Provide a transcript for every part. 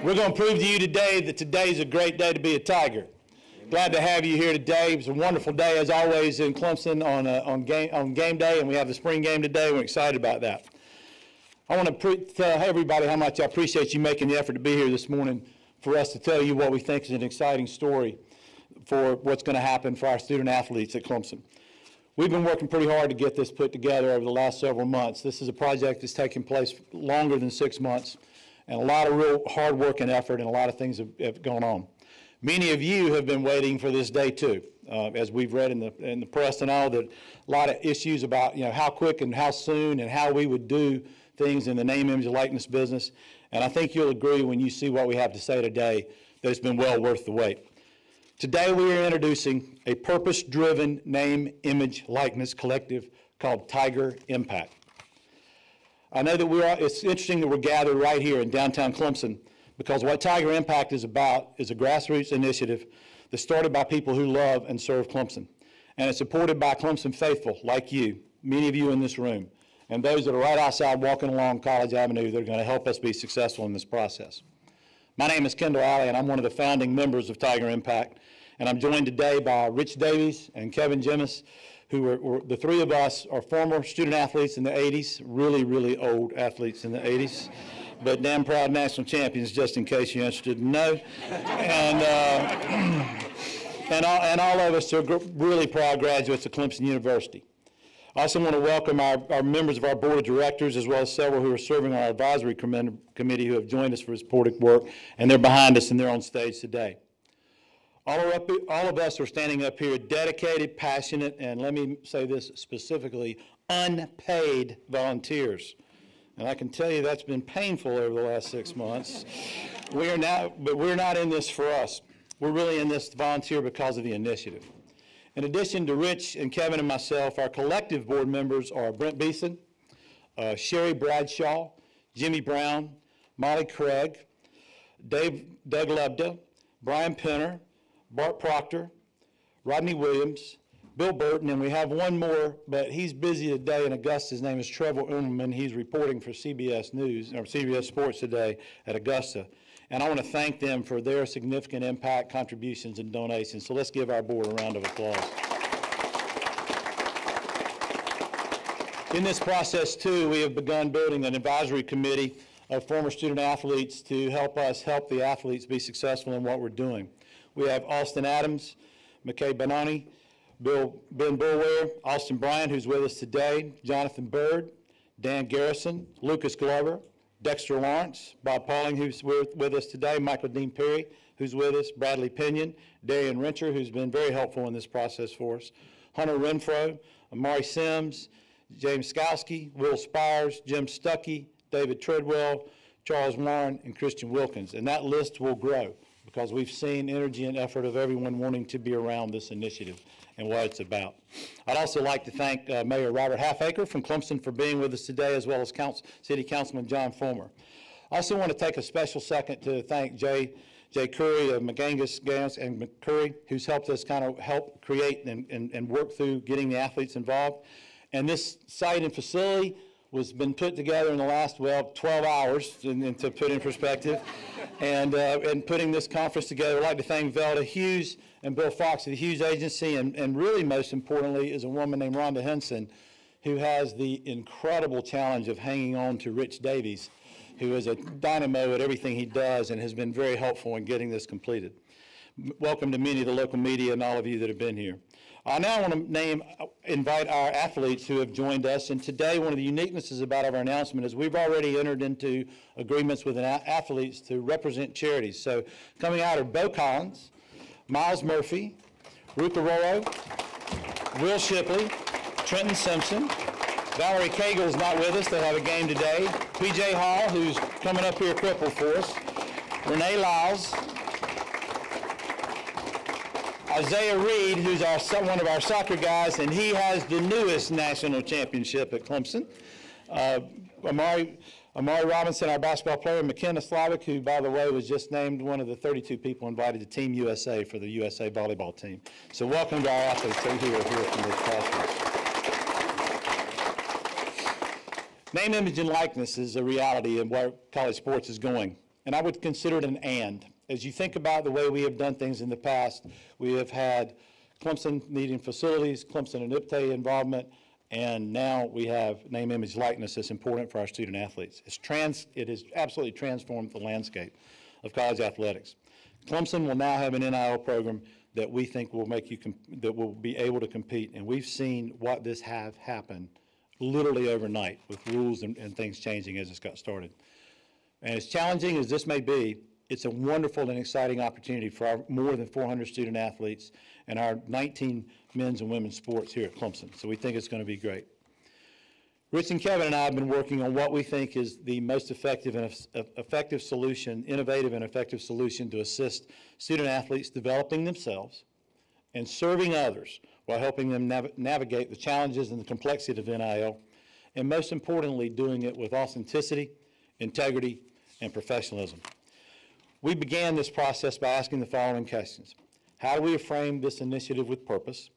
We're going to prove to you today that today's a great day to be a Tiger. Glad to have you here today. It's a wonderful day, as always, in Clemson on, uh, on, game, on game day, and we have the spring game today. We're excited about that. I want to tell everybody how much I appreciate you making the effort to be here this morning for us to tell you what we think is an exciting story for what's going to happen for our student athletes at Clemson. We've been working pretty hard to get this put together over the last several months. This is a project that's taken place longer than six months, and a lot of real hard work and effort, and a lot of things have, have gone on. Many of you have been waiting for this day too, uh, as we've read in the, in the press and all, that a lot of issues about you know how quick and how soon and how we would do things in the name, image, likeness business. And I think you'll agree when you see what we have to say today that it's been well worth the wait. Today we are introducing a purpose-driven name, image, likeness collective called Tiger Impact. I know that we're, it's interesting that we're gathered right here in downtown Clemson because what Tiger Impact is about is a grassroots initiative that started by people who love and serve Clemson. And it's supported by Clemson faithful like you, many of you in this room, and those that are right outside walking along College Avenue that are going to help us be successful in this process. My name is Kendall Alley, and I'm one of the founding members of Tiger Impact. And I'm joined today by Rich Davies and Kevin Jemmis, who were, were, the three of us are former student athletes in the 80s, really, really old athletes in the 80s, but damn proud national champions, just in case you're interested to know. And, uh, and, all, and all of us are really proud graduates of Clemson University. I also want to welcome our, our members of our board of directors, as well as several who are serving on our advisory com committee who have joined us for this supportive work, and they're behind us and they're on stage today. All, up, all of us are standing up here dedicated, passionate, and let me say this specifically, unpaid volunteers. And I can tell you that's been painful over the last six months. We are now, but we're not in this for us. We're really in this volunteer because of the initiative. In addition to Rich and Kevin and myself, our collective board members are Brent Beeson, uh, Sherry Bradshaw, Jimmy Brown, Molly Craig, Dave, Doug Lebda, Brian Penner, Bart Proctor, Rodney Williams, Bill Burton, and we have one more, but he's busy today in Augusta. His name is Trevor Immelman. He's reporting for CBS News, or CBS Sports today at Augusta. And I want to thank them for their significant impact, contributions, and donations. So let's give our board a round of applause. In this process, too, we have begun building an advisory committee of former student athletes to help us help the athletes be successful in what we're doing. We have Austin Adams, McKay Benani, Bill, Ben Boulware, Austin Bryant, who's with us today, Jonathan Byrd, Dan Garrison, Lucas Glover, Dexter Lawrence, Bob Pauling, who's with, with us today, Michael Dean Perry, who's with us, Bradley Pinion, Darien Rencher, who's been very helpful in this process for us, Hunter Renfrow, Amari Sims, James Skalski, Will Spiers, Jim Stuckey, David Treadwell, Charles Warren, and Christian Wilkins. And that list will grow because we've seen energy and effort of everyone wanting to be around this initiative and what it's about. I'd also like to thank uh, Mayor Robert Halfacre from Clemson for being with us today, as well as Council, City Councilman John Fulmer. I also want to take a special second to thank Jay, Jay Curry of McGangus, Gans, and McCurry, who's helped us kind of help create and, and, and work through getting the athletes involved. And this site and facility was been put together in the last, well, 12 hours, and, and to put in perspective, and, uh, and putting this conference together. I'd like to thank Velda Hughes and Bill Fox of the Hughes Agency, and, and really most importantly is a woman named Rhonda Henson, who has the incredible challenge of hanging on to Rich Davies, who is a dynamo at everything he does and has been very helpful in getting this completed. Welcome to many of the local media and all of you that have been here. I now want to name, invite our athletes who have joined us. And today, one of the uniquenesses about our announcement is we've already entered into agreements with athletes to represent charities. So coming out are Beaux Collins, Myles Murphy, Ruth Arroyo, Will Shipley, Trenton Simpson, Valerie Cagle is not with us. They have a game today. PJ Hall, who's coming up here crippled for us. Renee Lyles, Isaiah Reed, who's our, one of our soccer guys, and he has the newest national championship at Clemson. Uh, Amari, Amari Robinson, our basketball player, McKenna Slavic, who, by the way, was just named one of the 32 people invited to Team USA for the USA volleyball team. So welcome to our athletes who are here from this process. Name, image, and likeness is a reality of where college sports is going. and I would consider it an and. As you think about the way we have done things in the past, we have had Clemson needing facilities, Clemson and IPTAY involvement, and now we have name, image, likeness that's important for our student athletes. It's trans, it has absolutely transformed the landscape of college athletics. Clemson will now have an NIL program that we think will make you, that will be able to compete, and we've seen what this have happened literally overnight with rules and, and things changing as it's got started. And as challenging as this may be, it's a wonderful and exciting opportunity for our more than 400 student athletes and our 19 men's and women's sports here at Clemson. So we think it's going to be great. Rich and Kevin and I have been working on what we think is the most effective and effective solution, innovative and effective solution to assist student athletes developing themselves and serving others while helping them nav- navigate the challenges and the complexity of NIL, and most importantly, doing it with authenticity, integrity, and professionalism. We began this process by asking the following questions. How do we frame this initiative with purpose?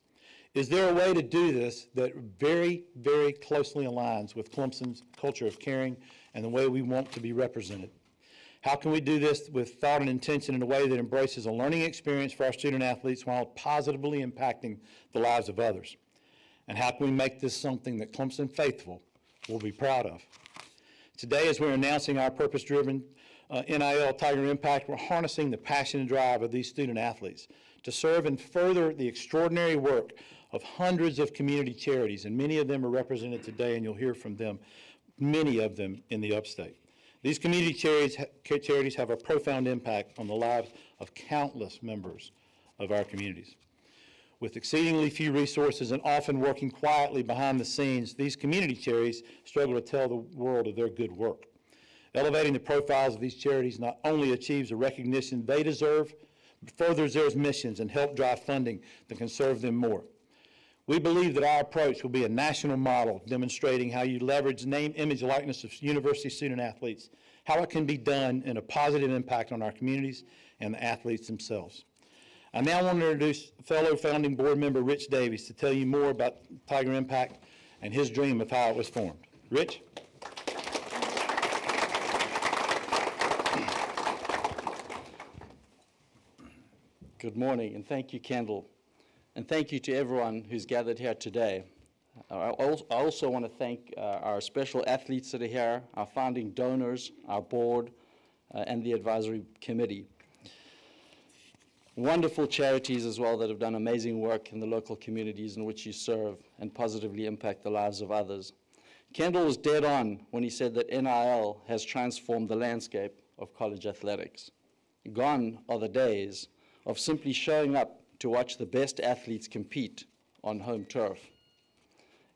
Is there a way to do this that very, very closely aligns with Clemson's culture of caring and the way we want to be represented? How can we do this with thought and intention in a way that embraces a learning experience for our student athletes while positively impacting the lives of others? And how can we make this something that Clemson faithful will be proud of? Today, as we're announcing our purpose-driven uh, NIL Tiger Impact, we're harnessing the passion and drive of these student athletes to serve and further the extraordinary work of hundreds of community charities, and many of them are represented today, and you'll hear from them, many of them in the upstate. These community charities, charities have a profound impact on the lives of countless members of our communities. With exceedingly few resources and often working quietly behind the scenes, these community charities struggle to tell the world of their good work. Elevating the profiles of these charities not only achieves the recognition they deserve, but furthers their missions and help drive funding that can serve them more. We believe that our approach will be a national model demonstrating how you leverage name, image, likeness of university student athletes, how it can be done in a positive impact on our communities and the athletes themselves. I now want to introduce fellow founding board member Rich Davies to tell you more about Tiger Impact and his dream of how it was formed. Rich? Good morning, and thank you, Kendall. And thank you to everyone who's gathered here today. I also want to thank uh, our special athletes that are here, our founding donors, our board, uh, and the advisory committee. Wonderful charities as well that have done amazing work in the local communities in which you serve and positively impact the lives of others. Kendall was dead on when he said that NIL has transformed the landscape of college athletics. Gone are the days of simply showing up to watch the best athletes compete on home turf.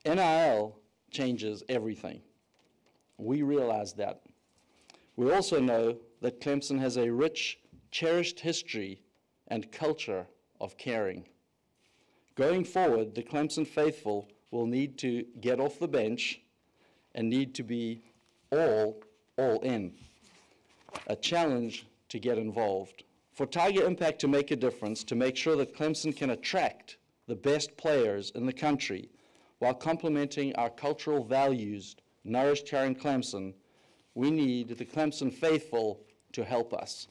NIL changes everything. We realize that. We also know that Clemson has a rich, cherished history and culture of caring. Going forward, the Clemson faithful will need to get off the bench and need to be all, all in. A challenge to get involved for Tiger Impact to make a difference, to make sure that Clemson can attract the best players in the country while complementing our cultural values nourished here in Clemson, we need the Clemson faithful to help us.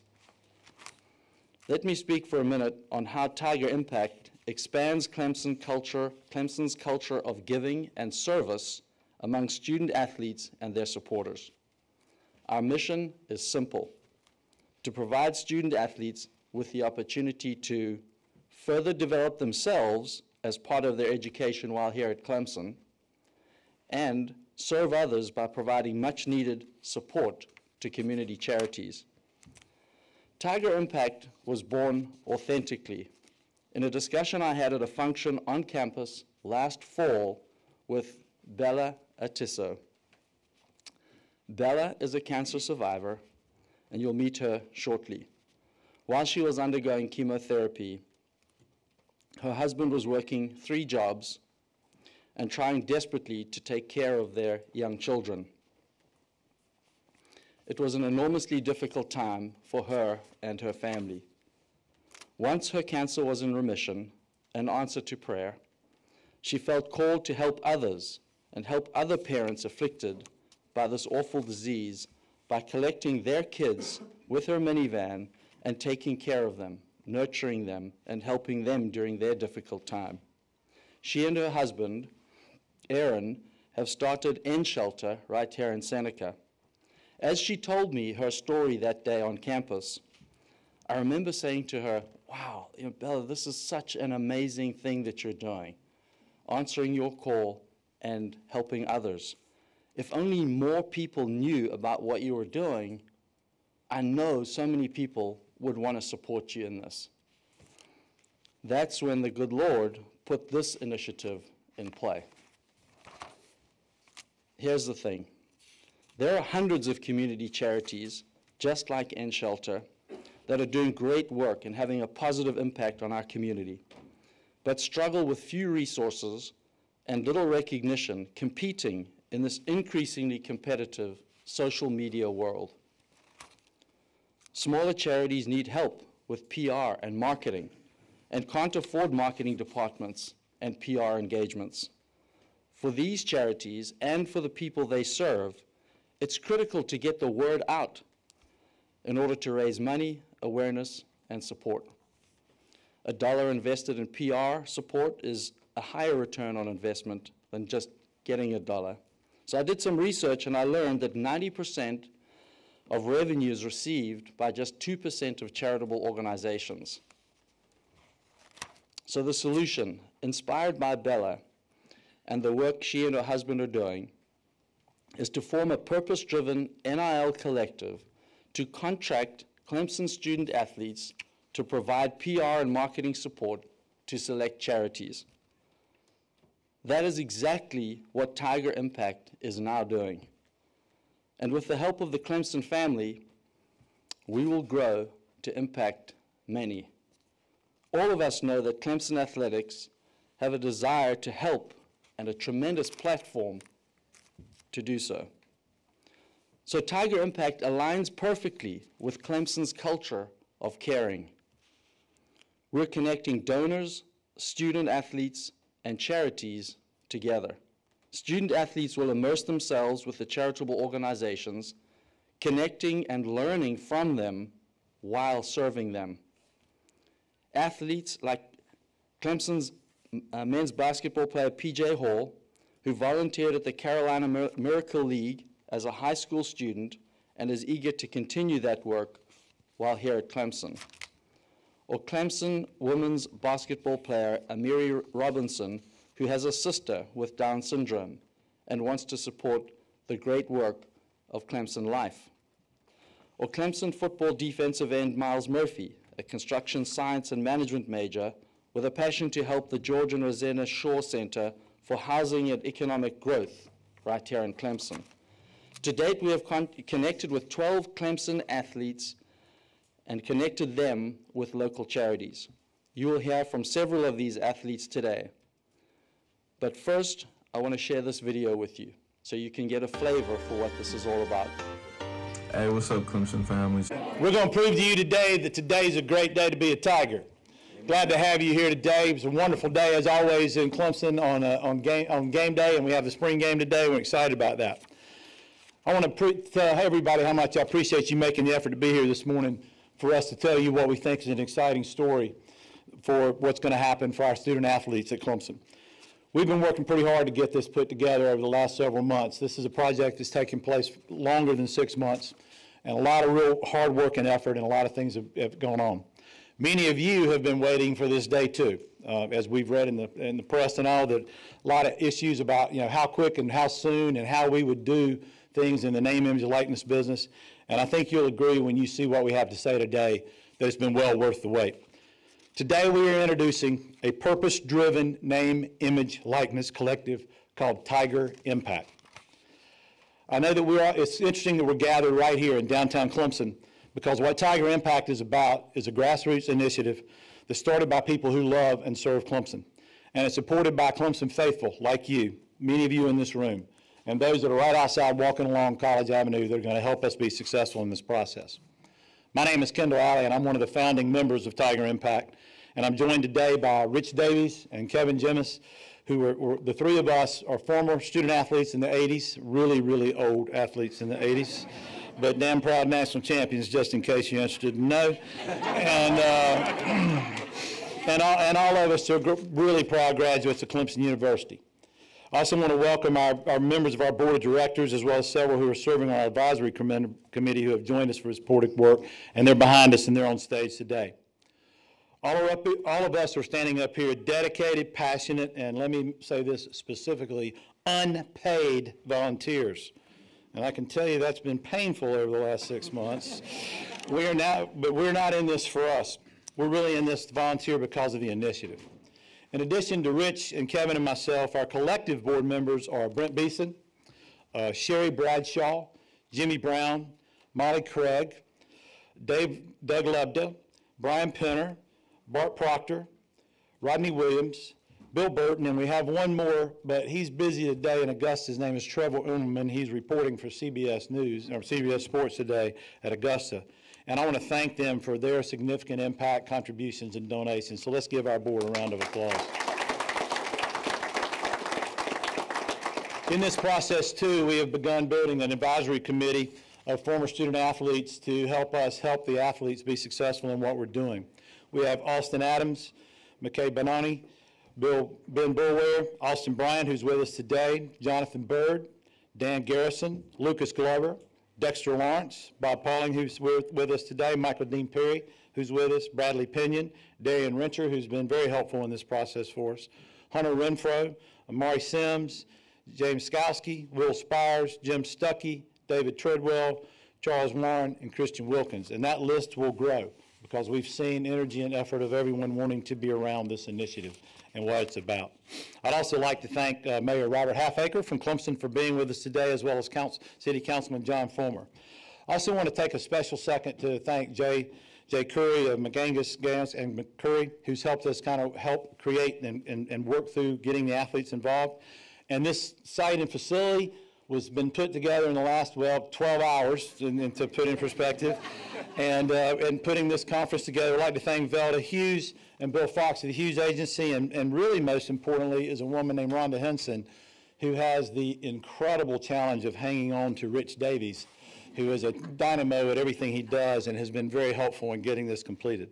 Let me speak for a minute on how Tiger Impact expands Clemson culture, Clemson's culture of giving and service among student athletes and their supporters. Our mission is simple to provide student athletes with the opportunity to further develop themselves as part of their education while here at Clemson, and serve others by providing much needed support to community charities. Tiger Impact was born authentically in a discussion I had at a function on campus last fall with Bella Atiso. Bella is a cancer survivor and you'll meet her shortly. While she was undergoing chemotherapy, her husband was working three jobs and trying desperately to take care of their young children. It was an enormously difficult time for her and her family. Once her cancer was in remission, an answer to prayer, she felt called to help others and help other parents afflicted by this awful disease by collecting their kids with her minivan and taking care of them, nurturing them, and helping them during their difficult time. She and her husband, Aaron, have started N Shelter right here in Seneca. As she told me her story that day on campus, I remember saying to her, Wow, you know, Bella, this is such an amazing thing that you're doing, answering your call and helping others. If only more people knew about what you were doing, I know so many people would want to support you in this. That's when the good Lord put this initiative in play. Here's the thing there are hundreds of community charities, just like N Shelter, that are doing great work and having a positive impact on our community, but struggle with few resources and little recognition competing in this increasingly competitive social media world. Smaller charities need help with PR and marketing and can't afford marketing departments and PR engagements. For these charities and for the people they serve, it's critical to get the word out in order to raise money, awareness, and support. A dollar invested in PR support is a higher return on investment than just getting a dollar. So I did some research and I learned that 90% of revenue is received by just 2% of charitable organizations. So the solution, inspired by Bella and the work she and her husband are doing, is to form a purpose-driven NIL collective to contract Clemson student athletes to provide PR and marketing support to select charities. That is exactly what Tiger Impact is now doing. And with the help of the Clemson family, we will grow to impact many. All of us know that Clemson Athletics have a desire to help and a tremendous platform to do so. So Tiger Impact aligns perfectly with Clemson's culture of caring. We're connecting donors, student athletes, and charities together. Student athletes will immerse themselves with the charitable organizations, connecting and learning from them while serving them. Athletes like Clemson's uh, men's basketball player PJ Hall, who volunteered at the Carolina Mir- Miracle League as a high school student and is eager to continue that work while here at Clemson. Or Clemson women's basketball player Amari Robinson, who has a sister with Down syndrome and wants to support the great work of Clemson Life. Or Clemson football defensive end Myles Murphy, a construction science and management major with a passion to help the George and Rosanna Shaw Center for Housing and Economic Growth right here in Clemson. To date, we have con- connected with 12 Clemson athletes and connected them with local charities. You will hear from several of these athletes today. But first, I want to share this video with you so you can get a flavor for what this is all about. Hey, what's up, Clemson families? We're going to prove to you today that today's a great day to be a Tiger. Glad to have you here today. It's a wonderful day, as always, in Clemson on, uh, on, game, on game day, and we have the spring game today. We're excited about that. I want to pre- tell everybody how much I appreciate you making the effort to be here this morning for us to tell you what we think is an exciting story for what's going to happen for our student athletes at Clemson. We've been working pretty hard to get this put together over the last several months. This is a project that's taken place longer than six months, and a lot of real hard work and effort, and a lot of things have, have gone on. Many of you have been waiting for this day too, uh, as we've read in the, in the press and all, that a lot of issues about, you know, how quick and how soon and how we would do things in the name, image, likeness business. And I think you'll agree when you see what we have to say today that it's been well worth the wait. Today we are introducing a purpose-driven name, image, likeness collective called Tiger Impact. I know that we're, it's interesting that we're gathered right here in downtown Clemson because what Tiger Impact is about is a grassroots initiative that started by people who love and serve Clemson. And it's supported by Clemson faithful like you, many of you in this room, and those that are right outside walking along College Avenue that are going to help us be successful in this process. My name is Kendall Alley, and I'm one of the founding members of Tiger Impact. And I'm joined today by Rich Davies and Kevin Jemmis, who were, were the three of us are former student athletes in the 80s, really, really old athletes in the 80s. but damn proud national champions, just in case you're interested to know. And, uh, and all, and all of us are really proud graduates of Clemson University. I also want to welcome our, our members of our board of directors, as well as several who are serving on our advisory commen- committee who have joined us for this important work, and they're behind us and they're on stage today. All up, all of us are standing up here dedicated, passionate, and let me say this specifically, unpaid volunteers. And I can tell you that's been painful over the last six months. We are now, but we're not in this for us. We're really in this to volunteer because of the initiative. In addition to Rich and Kevin and myself, our collective board members are Brent Beeson, uh, Sherry Bradshaw, Jimmy Brown, Molly Craig, Dave, Doug Lebda, Brian Penner, Bart Proctor, Rodney Williams, Bill Burton, and we have one more, but he's busy today in Augusta. His name is Trevor Immelman. He's reporting for CBS News, or CBS Sports today at Augusta. And I want to thank them for their significant impact, contributions, and donations. So let's give our board a round of applause. In this process, too, we have begun building an advisory committee of former student athletes to help us help the athletes be successful in what we're doing. We have Austin Adams, McKay Benoni, Bill, Ben Boulware, Austin Bryant, who's with us today, Jonathan Byrd, Dan Garrison, Lucas Glover, Dexter Lawrence, Bob Pauling, who's with, with us today, Michael Dean Perry, who's with us, Bradley Pinion, Darien Rencher, who's been very helpful in this process for us, Hunter Renfrow, Amari Sims, James Skalski, Will Spiers, Jim Stuckey, David Treadwell, Charles Warren, and Christian Wilkins. And that list will grow because we've seen energy and effort of everyone wanting to be around this initiative and what it's about. I'd also like to thank uh, Mayor Robert Halfacre from Clemson for being with us today, as well as Council, City Councilman John Fulmer. I also want to take a special second to thank Jay, Jay Curry of McGangus, Gans, and McCurry, who's helped us kind of help create and, and, and work through getting the athletes involved. And this site and facility was been put together in the last, well, 12 hours, and, and to put in perspective. and, uh, and putting this conference together, I'd like to thank Velda Hughes and Bill Fox of the Hughes Agency, and, and really most importantly is a woman named Rhonda Henson, who has the incredible challenge of hanging on to Rich Davies, who is a dynamo at everything he does and has been very helpful in getting this completed.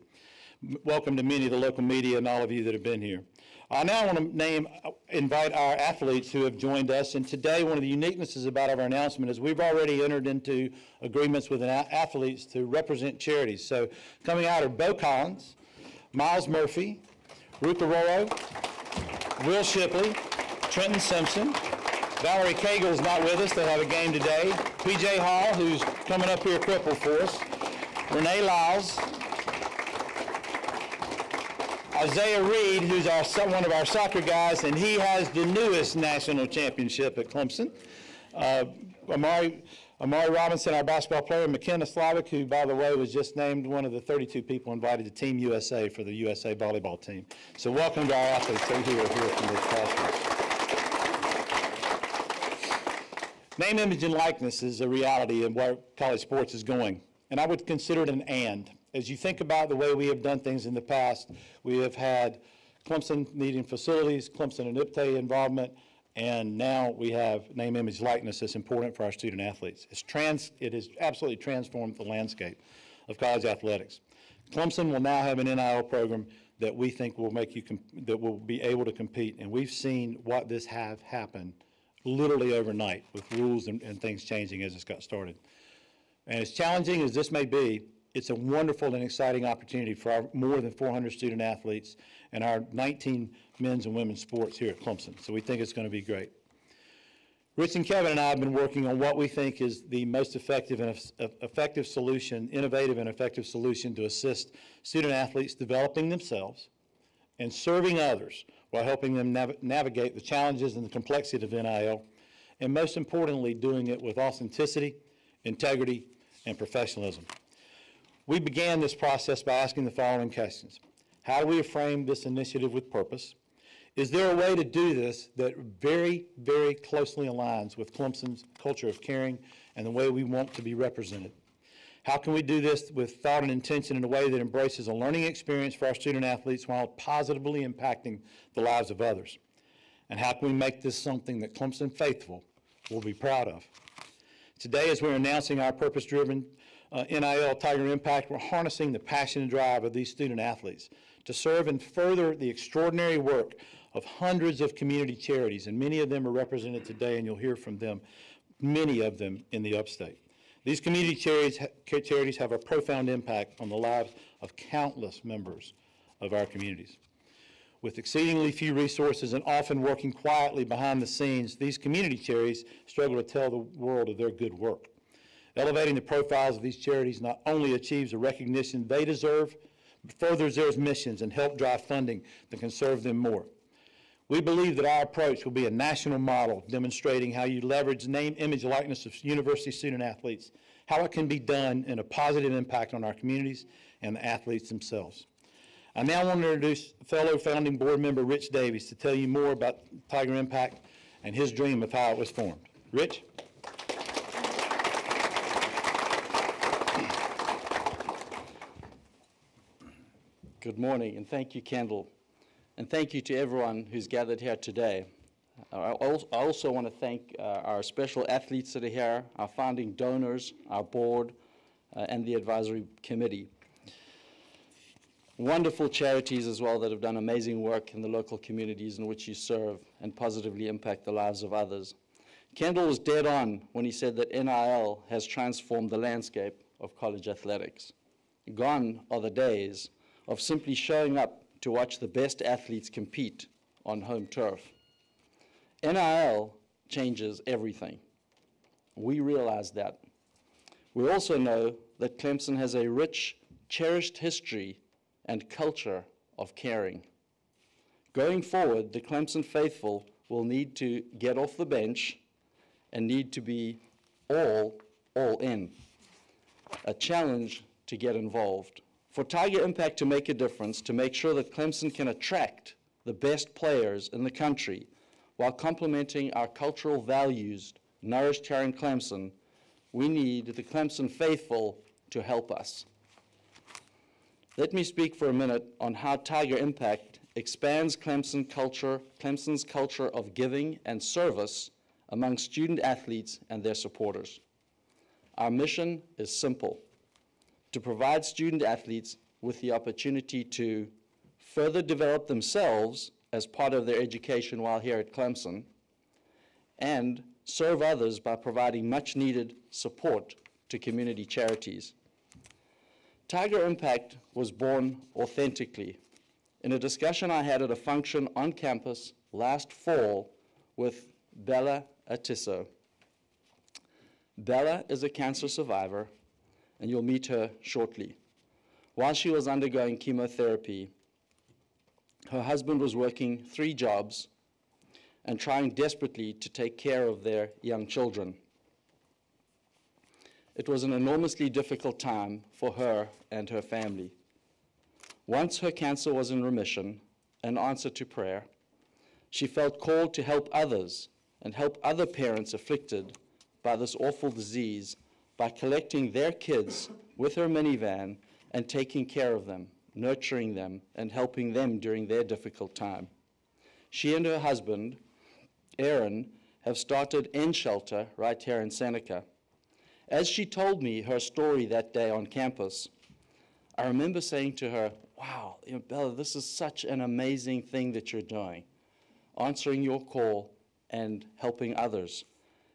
Welcome to many of the local media and all of you that have been here. I now want to name, uh, invite our athletes who have joined us, and today, one of the uniquenesses about our announcement is we've already entered into agreements with athletes to represent charities. So coming out are Beaux Collins, Myles Murphy, Ruth Arroyo, Will Shipley, Trenton Simpson, Valerie Cagle is not with us, they have a game today, PJ Hall, who's coming up here crippled for us, Renee Lyles, Isaiah Reed, who's our, one of our soccer guys, and he has the newest national championship at Clemson. Uh, Amari, Amari Robinson, our basketball player, McKenna Slavic, who, by the way, was just named one of the 32 people invited to Team USA for the USA volleyball team. So welcome to our athletes who are here from this classroom. Name, image, and likeness is a reality in where college sports is going. And I would consider it an and. As you think about the way we have done things in the past, we have had Clemson needing facilities, Clemson and IPTAY involvement, and now we have name, image, likeness that's important for our student athletes. It's trans, it has absolutely transformed the landscape of college athletics. Clemson will now have an NIL program that we think will make you, that will be able to compete. And we've seen what this have happened literally overnight with rules and, and things changing as it's got started. And as challenging as this may be, it's a wonderful and exciting opportunity for our more than 400 student athletes and our 19 men's and women's sports here at Clemson. So we think it's going to be great. Rich and Kevin and I have been working on what we think is the most effective and effective solution, innovative and effective solution to assist student athletes developing themselves and serving others while helping them nav- navigate the challenges and the complexity of NIL, and most importantly, doing it with authenticity, integrity, and professionalism. We began this process by asking the following questions. How do we frame this initiative with purpose? Is there a way to do this that very, very closely aligns with Clemson's culture of caring and the way we want to be represented? How can we do this with thought and intention in a way that embraces a learning experience for our student athletes while positively impacting the lives of others? And how can we make this something that Clemson faithful will be proud of? Today, as we're announcing our purpose-driven uh, NIL Tiger Impact, we're harnessing the passion and drive of these student athletes to serve and further the extraordinary work of hundreds of community charities, and many of them are represented today, and you'll hear from them, many of them in the upstate. These community charities, charities have a profound impact on the lives of countless members of our communities. With exceedingly few resources and often working quietly behind the scenes, these community charities struggle to tell the world of their good work. Elevating the profiles of these charities not only achieves the recognition they deserve, but furthers their missions and help drive funding that can serve them more. We believe that our approach will be a national model demonstrating how you leverage name, image, likeness of university student athletes, how it can be done in a positive impact on our communities and the athletes themselves. I now want to introduce fellow founding board member Rich Davies to tell you more about Tiger Impact and his dream of how it was formed. Rich? Good morning, and thank you, Kendall. And thank you to everyone who's gathered here today. I also want to thank uh, our special athletes that are here, our founding donors, our board, uh, and the advisory committee. Wonderful charities as well that have done amazing work in the local communities in which you serve and positively impact the lives of others. Kendall was dead on when he said that NIL has transformed the landscape of college athletics. Gone are the days of simply showing up to watch the best athletes compete on home turf. NIL changes everything. We realize that. We also know that Clemson has a rich, cherished history and culture of caring. Going forward, the Clemson faithful will need to get off the bench and need to be all, all in. A challenge to get involved. For Tiger Impact to make a difference, to make sure that Clemson can attract the best players in the country while complementing our cultural values nourished here in Clemson, we need the Clemson faithful to help us. Let me speak for a minute on how Tiger Impact expands Clemson culture, Clemson's culture of giving and service among student athletes and their supporters. Our mission is simple to provide student athletes with the opportunity to further develop themselves as part of their education while here at Clemson, and serve others by providing much needed support to community charities. Tiger Impact was born authentically in a discussion I had at a function on campus last fall with Bella Atisso. Bella is a cancer survivor, and you'll meet her shortly. While she was undergoing chemotherapy, her husband was working three jobs and trying desperately to take care of their young children. It was an enormously difficult time for her and her family. Once her cancer was in remission, an answer to prayer, she felt called to help others and help other parents afflicted by this awful disease by collecting their kids with her minivan and taking care of them, nurturing them, and helping them during their difficult time. She and her husband, Aaron, have started N Shelter right here in Seneca. As she told me her story that day on campus, I remember saying to her, Wow, you know, Bella, this is such an amazing thing that you're doing, answering your call and helping others.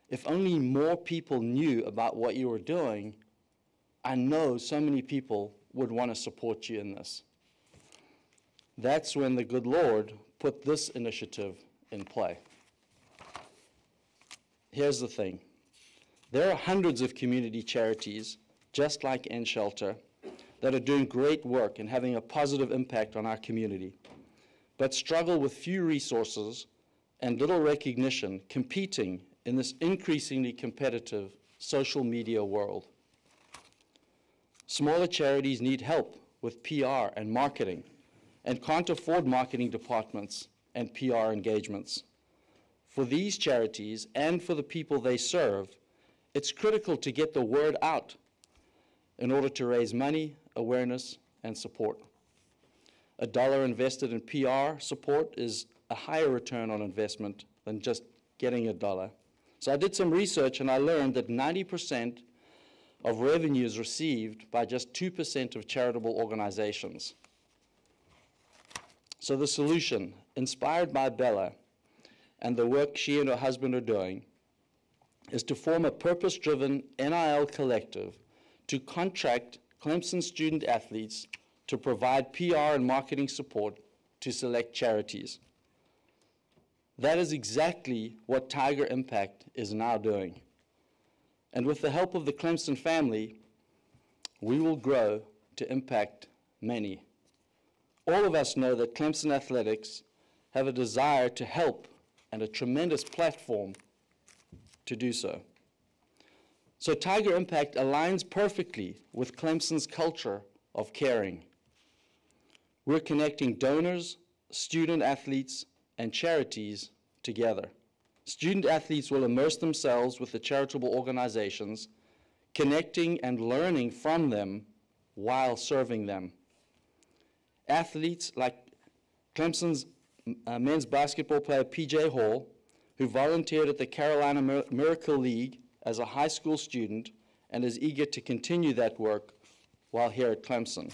If only more people knew about what you were doing, I know so many people would want to support you in this. That's when the good Lord put this initiative in play. Here's the thing there are hundreds of community charities, just like N Shelter, that are doing great work and having a positive impact on our community, but struggle with few resources and little recognition competing in this increasingly competitive social media world. Smaller charities need help with PR and marketing and can't afford marketing departments and PR engagements. For these charities and for the people they serve, it's critical to get the word out in order to raise money, awareness, and support. A dollar invested in PR support is a higher return on investment than just getting a dollar. So I did some research and I learned that 90% of revenue is received by just 2% of charitable organizations. So the solution, inspired by Bella and the work she and her husband are doing, is to form a purpose-driven NIL collective to contract Clemson student athletes to provide PR and marketing support to select charities. That is exactly what Tiger Impact is now doing. And with the help of the Clemson family, we will grow to impact many. All of us know that Clemson Athletics have a desire to help and a tremendous platform to do so. So Tiger Impact aligns perfectly with Clemson's culture of caring. We're connecting donors, student athletes, and charities together. Student athletes will immerse themselves with the charitable organizations, connecting and learning from them while serving them. Athletes like Clemson's uh, men's basketball player PJ Hall, who volunteered at the Carolina Mir- Miracle League as a high school student and is eager to continue that work while here at Clemson.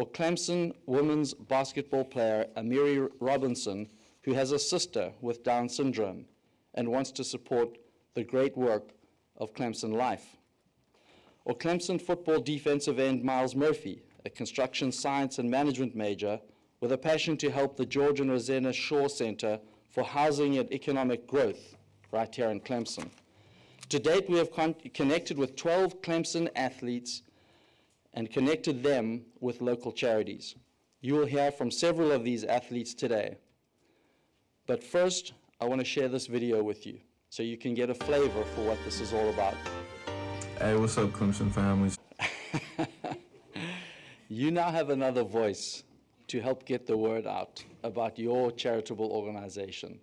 Or Clemson women's basketball player Amari Robinson, who has a sister with Down syndrome and wants to support the great work of Clemson Life. Or Clemson football defensive end Myles Murphy, a construction science and management major with a passion to help the George and Rosanna Shaw Center for Housing and Economic Growth right here in Clemson. To date, we have con- connected with 12 Clemson athletes and connected them with local charities. You will hear from several of these athletes today. But first, I want to share this video with you so you can get a flavor for what this is all about. Hey, what's up, Clemson families? You now have another voice to help get the word out about your charitable organization.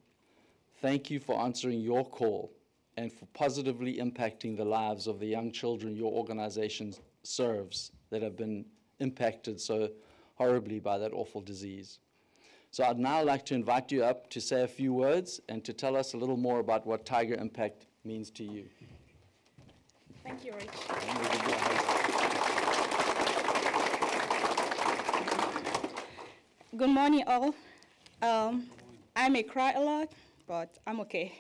Thank you for answering your call and for positively impacting the lives of the young children your organization serves that have been impacted so horribly by that awful disease. So I'd now like to invite you up to say a few words and to tell us a little more about what Tiger Impact means to you. Thank you, Rich. And we'll give you a hug. Good morning, all. Um, I may cry a lot, but I'm okay.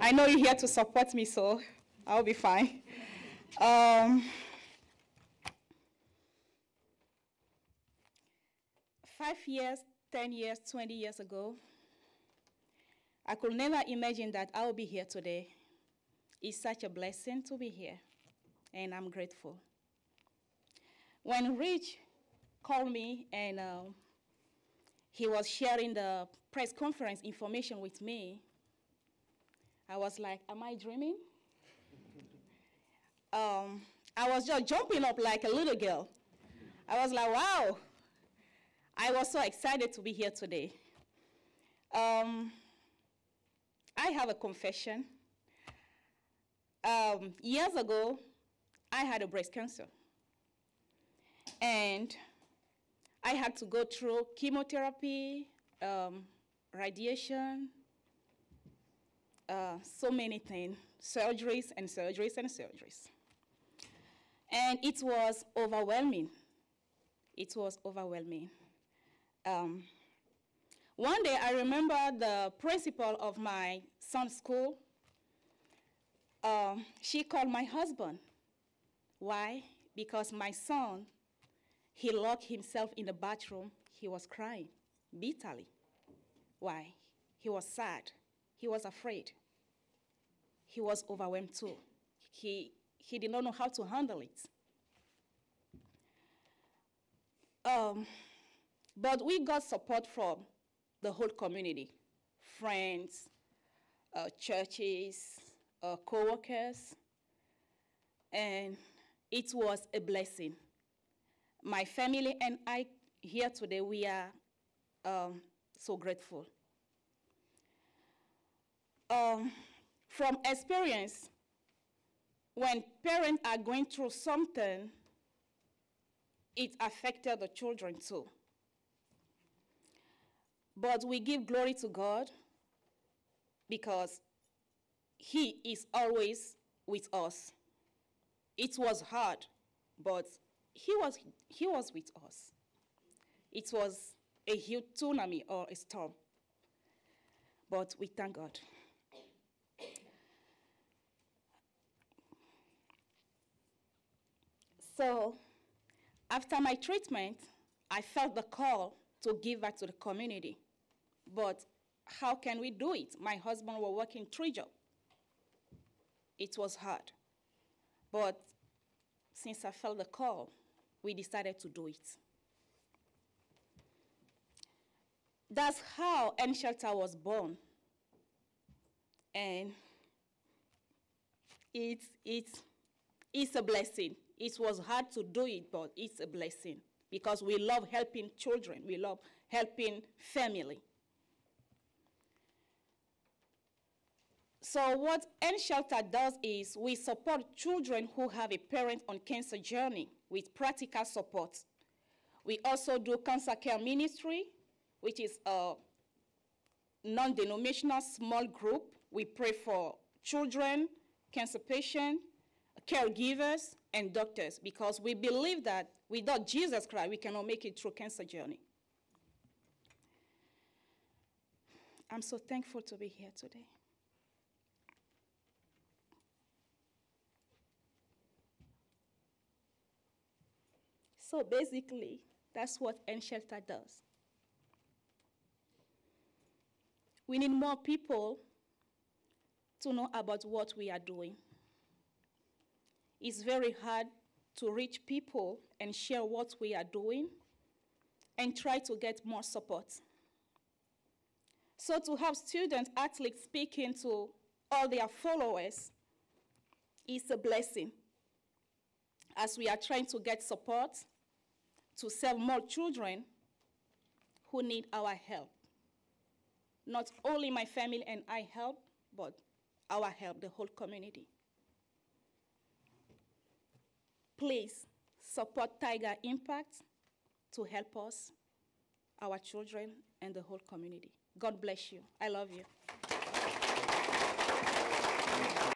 I know you're here to support me, so I'll be fine. Um, five years, 10 years, 20 years ago, I could never imagine that I would be here today. It's such a blessing to be here, and I'm grateful. When Rich called me and um, he was sharing the press conference information with me, I was like, Am I dreaming? um, I was just jumping up like a little girl. I was like, Wow. I was so excited to be here today. Um, I have a confession. Um, years ago, I had a breast cancer. And I had to go through chemotherapy, um, radiation, uh, so many things, surgeries and surgeries and surgeries. And it was overwhelming. It was overwhelming. Um, one day, I remember the principal of my son's school. Um, she called my husband. Why? Because my son, he locked himself in the bathroom. He was crying bitterly. Why? He was sad. He was afraid. He was overwhelmed too. He, he did not know how to handle it. Um, but we got support from the whole community friends, uh, churches, uh, co workers, and it was a blessing. My family and I here today, we are um, so grateful. Um, from experience, when parents are going through something, it affected the children too. But we give glory to God because He is always with us. It was hard, but He was, he was with us. It was a huge tsunami or a storm, but we thank God. So, after my treatment, I felt the call to give back to the community. But how can we do it? My husband was working three jobs. It was hard. But since I felt the call, we decided to do it. That's how N Shelter was born. And it's, it's, it's a blessing. It was hard to do it, but it's a blessing because we love helping children. We love helping family. So what N Shelter does is we support children who have a parent on cancer journey with practical support. We also do cancer care ministry, which is a non-denominational small group. We pray for children, cancer patients, caregivers, and doctors because we believe that without Jesus Christ, we cannot make it through cancer journey. I'm so thankful to be here today. So basically, that's what N Shelter does. We need more people to know about what we are doing. It's very hard to reach people and share what we are doing and try to get more support. So to have students, athletes speaking to all their followers is a blessing as we are trying to get support to serve more children who need our help. Not only my family and I help, but our help, the whole community. Please support Tiger Impact to help us, our children, and the whole community. God bless you. I love you.